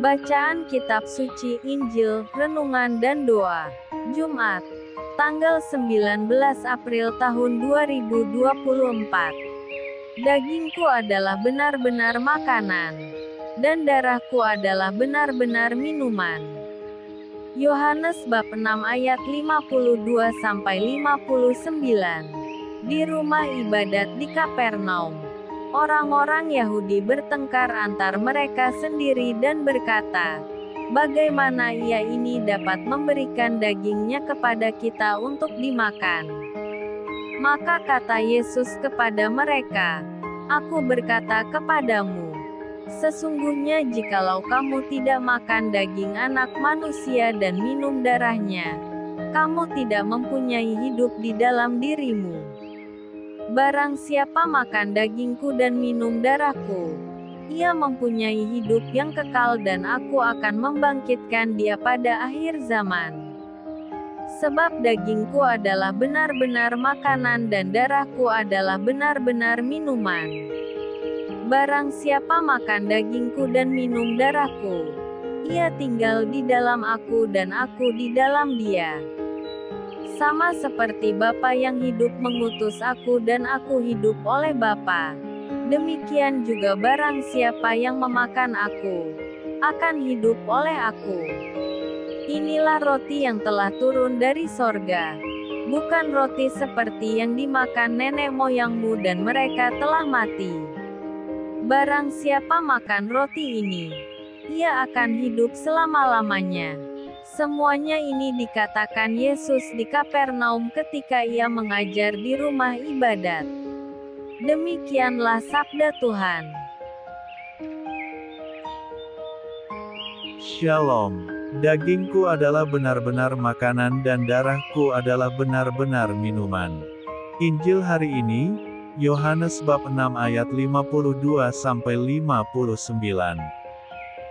Bacaan Kitab Suci Injil, Renungan dan Doa. Jumat, tanggal 19 April tahun 2024. Dagingku adalah benar-benar makanan, dan darahku adalah benar-benar minuman. Yohanes bab 6 ayat 52 sampai 59. Di rumah ibadat di Kapernaum. Orang-orang Yahudi bertengkar antar mereka sendiri dan berkata, Bagaimana ia ini dapat memberikan dagingnya kepada kita untuk dimakan? Maka kata Yesus kepada mereka, Aku berkata kepadamu, Sesungguhnya jikalau kamu tidak makan daging anak manusia dan minum darahnya, kamu tidak mempunyai hidup di dalam dirimu. Barang siapa makan dagingku dan minum darahku, ia mempunyai hidup yang kekal dan aku akan membangkitkan dia pada akhir zaman. Sebab dagingku adalah benar-benar makanan dan darahku adalah benar-benar minuman. Barang siapa makan dagingku dan minum darahku, ia tinggal di dalam aku dan aku di dalam dia sama seperti Bapa yang hidup mengutus aku dan aku hidup oleh Bapa. Demikian juga barang siapa yang memakan aku, akan hidup oleh aku. Inilah roti yang telah turun dari sorga. Bukan roti seperti yang dimakan nenek moyangmu dan mereka telah mati. Barang siapa makan roti ini, ia akan hidup selama-lamanya. Semuanya ini dikatakan Yesus di Kapernaum ketika ia mengajar di rumah ibadat. Demikianlah sabda Tuhan. Shalom. Dagingku adalah benar-benar makanan dan darahku adalah benar-benar minuman. Injil hari ini, Yohanes bab 6 ayat 52 sampai 59.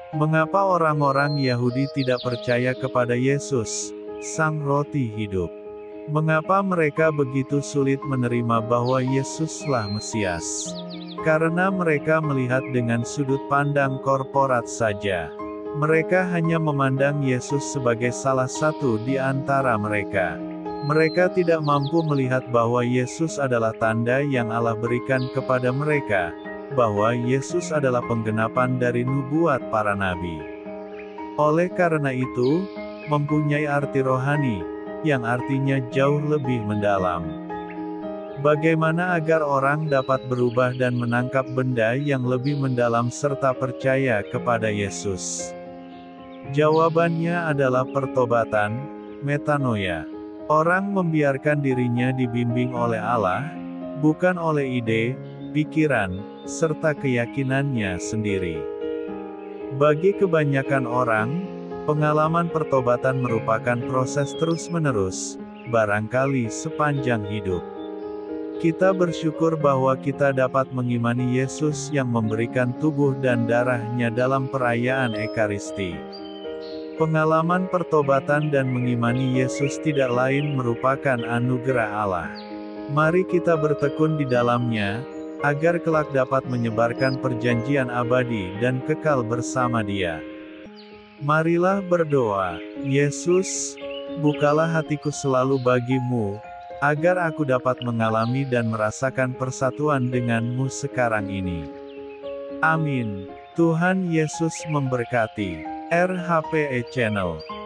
Mengapa orang-orang Yahudi tidak percaya kepada Yesus, Sang Roti Hidup? Mengapa mereka begitu sulit menerima bahwa Yesuslah Mesias? Karena mereka melihat dengan sudut pandang korporat saja. Mereka hanya memandang Yesus sebagai salah satu di antara mereka. Mereka tidak mampu melihat bahwa Yesus adalah tanda yang Allah berikan kepada mereka, bahwa Yesus adalah penggenapan dari nubuat para nabi. Oleh karena itu, mempunyai arti rohani, yang artinya jauh lebih mendalam. Bagaimana agar orang dapat berubah dan menangkap benda yang lebih mendalam serta percaya kepada Yesus? Jawabannya adalah pertobatan, metanoia. Orang membiarkan dirinya dibimbing oleh Allah, bukan oleh ide, pikiran, serta keyakinannya sendiri. Bagi kebanyakan orang, pengalaman pertobatan merupakan proses terus-menerus, barangkali sepanjang hidup. Kita bersyukur bahwa kita dapat mengimani Yesus yang memberikan tubuh dan darahnya dalam perayaan Ekaristi. Pengalaman pertobatan dan mengimani Yesus tidak lain merupakan anugerah Allah. Mari kita bertekun di dalamnya, agar kelak dapat menyebarkan perjanjian abadi dan kekal bersama Dia. Marilah berdoa, Yesus, bukalah hatiku selalu bagimu, agar aku dapat mengalami dan merasakan persatuan denganmu sekarang ini. Amin. Tuhan Yesus memberkati. RHPE Channel